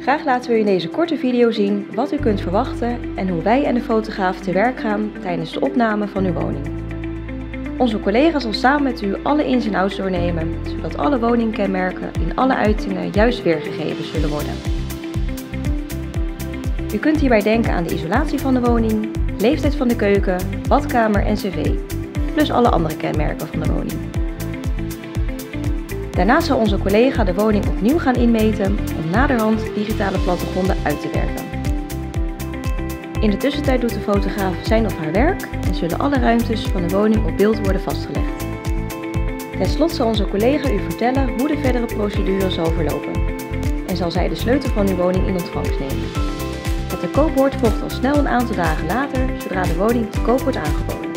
Graag laten we in deze korte video zien wat u kunt verwachten en hoe wij en de fotograaf te werk gaan tijdens de opname van uw woning. Onze collega zal samen met u alle ins en outs doornemen, zodat alle woningkenmerken in alle uitingen juist weergegeven zullen worden. U kunt hierbij denken aan de isolatie van de woning, leeftijd van de keuken, badkamer en cv, plus alle andere kenmerken van de woning. Daarnaast zal onze collega de woning opnieuw gaan inmeten om naderhand digitale plattegronden uit te werken. In de tussentijd doet de fotograaf zijn of haar werk en zullen alle ruimtes van de woning op beeld worden vastgelegd. Ten slotte zal onze collega u vertellen hoe de verdere procedure zal verlopen en zal zij de sleutel van uw woning in ontvangst nemen. Het te koop wordt volgt al snel een aantal dagen later zodra de woning te koop wordt aangeboden.